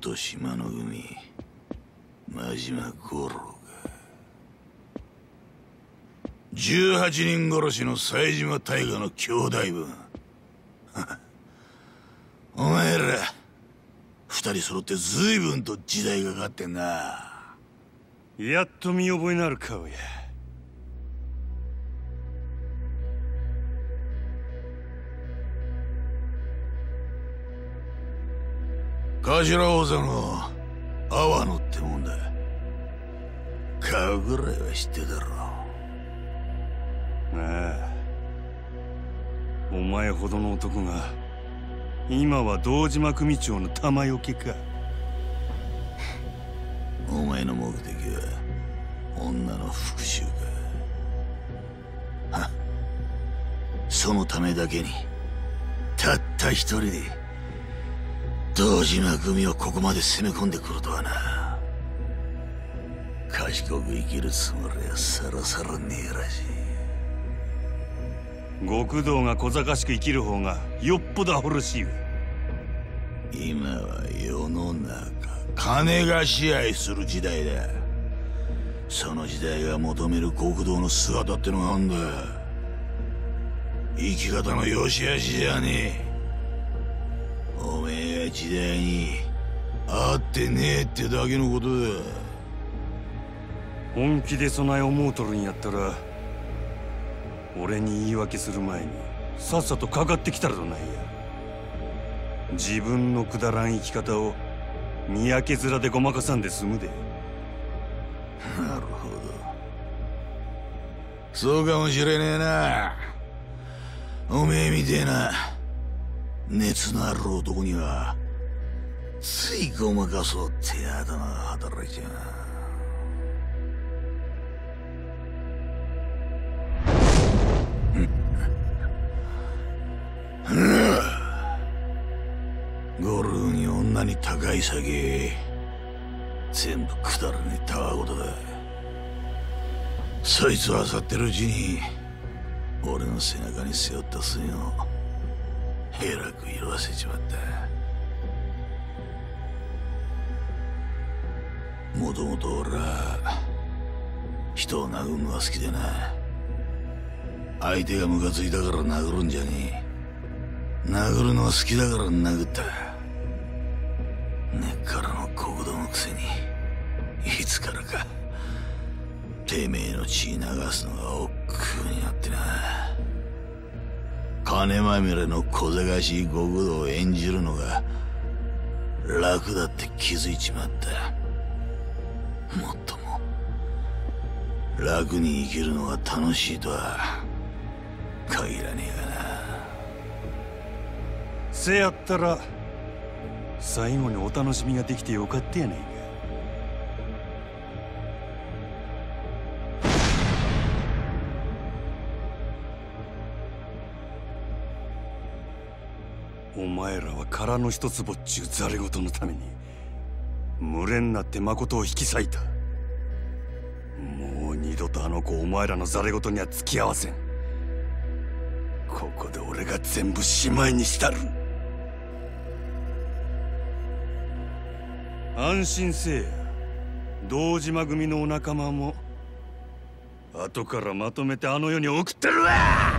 元島の組真島五郎が。18人殺しの冴島大河の兄弟分。お前ら二人揃って随分と時代がかかってんな。やっと見覚えのある顔や。頭王座の阿波野ってもんだ。顔ぐらいは知ってだろああ。お前ほどの男が今は堂島組長の玉よけか。お前の目的は女の復讐か。はそのためだけにたった一人で堂島組をここまで攻め込んでくるとはな。賢く生きるつもりはさらさらねえらしい。極道が小賢しく生きる方がよっぽどアホらしい。今は世の中金が支配する時代だ。その時代が求める極道の姿ってのがあんだ。生き方の良し悪しじゃねえおめえが時代に合ってねえってだけのことだ。本気で備え思うとるんやったら俺に言い訳する前にさっさとかかってきたらどないや。自分のくだらん生き方を三宅面でごまかさんで済むで。なるほど。そうかもしれねえな。おめえみてえな熱のある男にはついごまかそうって頭が働いちゃうゴルーに女に高い酒全部くだらねえたわごとだ。そいつを漁ってるうちに俺の背中に背負った罪をえらく色あせちまった。もともと俺は人を殴るのが好きでな。相手がムカついたから殴るんじゃねえ。殴るのが好きだから殴った。根っからの国道のくせにいつからかてめえの血流すのが億劫になってな。金まみれの小賢しい極道を演じるのが楽だって気づいちまった。もっとも楽に生きるのが楽しいとは限らねえがな。せやったら最後にお楽しみができてよかったやねんお前らは空の一坪っちゅうざれ言のために群れになって誠を引き裂いた。もう二度とあの子お前らのざれ言には付き合わせん。ここで俺が全部しまいにしたる。安心せえ。堂島組のお仲間も後からまとめてあの世に送ってるわ。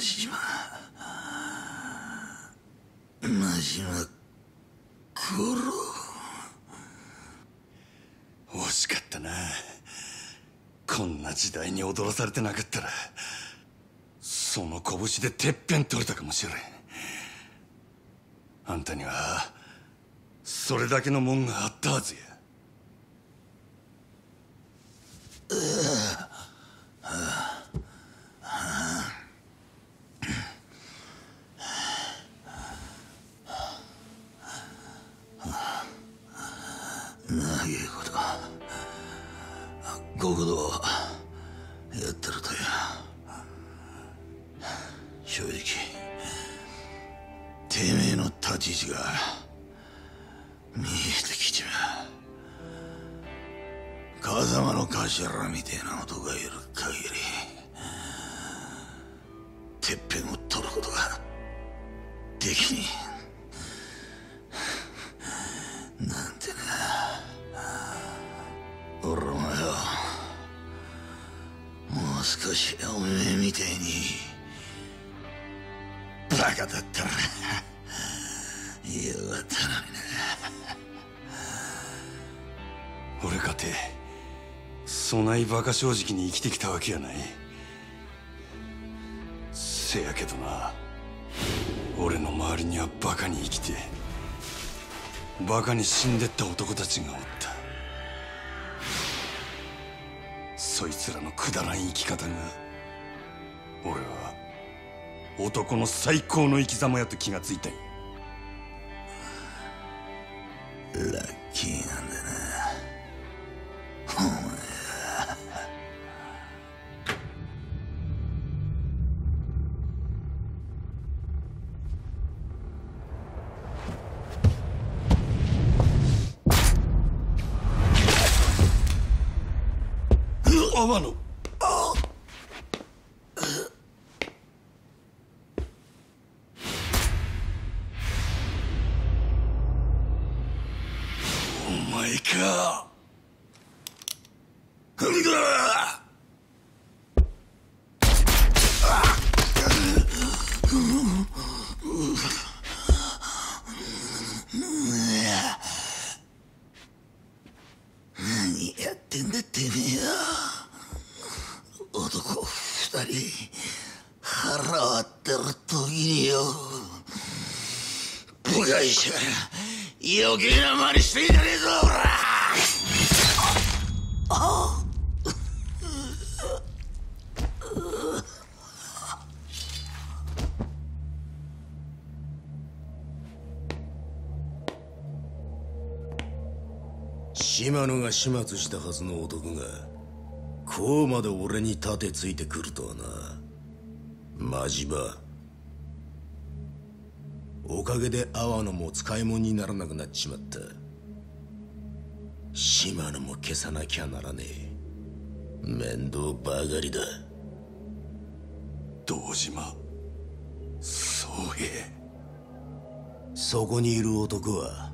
島。真島五郎惜しかったな。こんな時代に踊らされてなかったらその拳でてっぺん取れたかもしれん。あんたにはそれだけのもんがあったはずや。正直てめえの立ち位置が見えてきちまう。風間の頭みてえな男がいる限りてっぺんを取ることができねえ。なんてな。俺もよもう少しおめえみてえに。バカだったらよかったのにな俺かてそない馬鹿正直に生きてきたわけやない。せやけどな。俺の周りには馬鹿に生きて馬鹿に死んでった男たちがおった。そいつらのくだらん生き方が俺は男の最高の生き様やと気がついたん。やラッキーなんだな。お前天野お余計な真似してんじゃねえぞほら。あ島野が始末したはずの男がこうまで俺に盾ついてくるとはな。マジバ。おかげで阿波野も使い物にならなくなっちまった。島野も消さなきゃならねえ。面倒ばかりだ。堂島。宗平そこにいる男は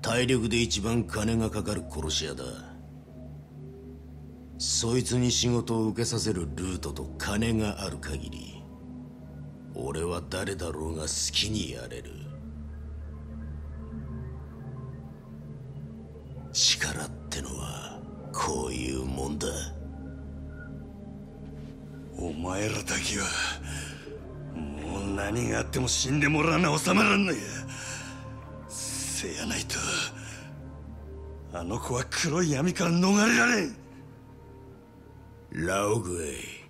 体力で一番金がかかる殺し屋だ。そいつに仕事を受けさせるルートと金がある限り俺は誰だろうが好きにやれる。力ってのはこういうもんだ。お前らだけはもう何があっても死んでもらわな収まらんのや。せやないとあの子は黒い闇から逃れられん。ラオグエイ。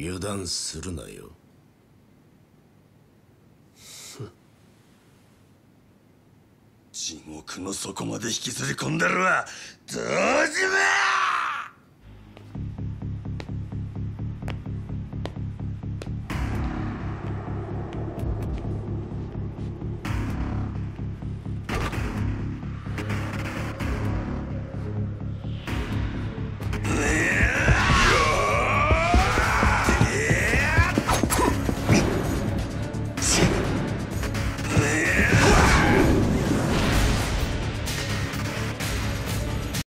油断するなよ。地獄の底まで引きずり込んだるわ。堂島